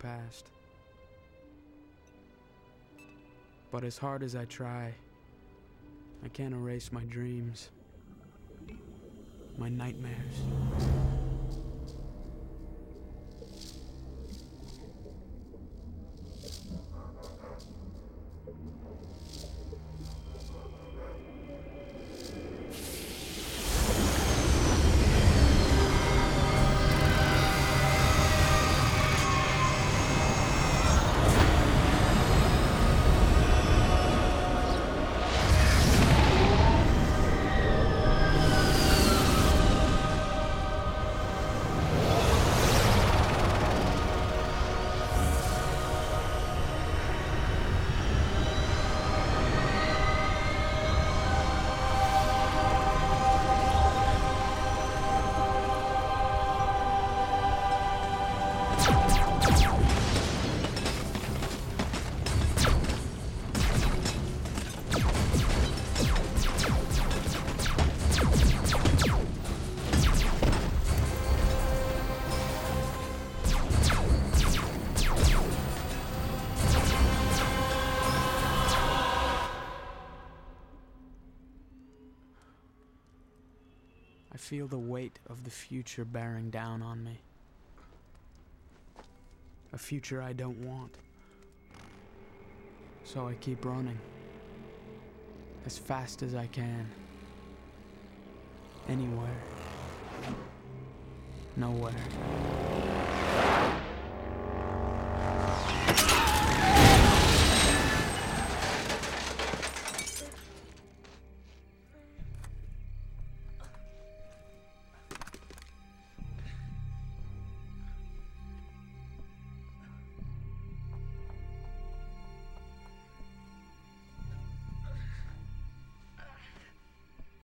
past. But as hard as I try, I can't erase my dreams, my nightmares. I feel the weight of the future bearing down on me. A future I don't want. So I keep running. As fast as I can. Anywhere. Nowhere.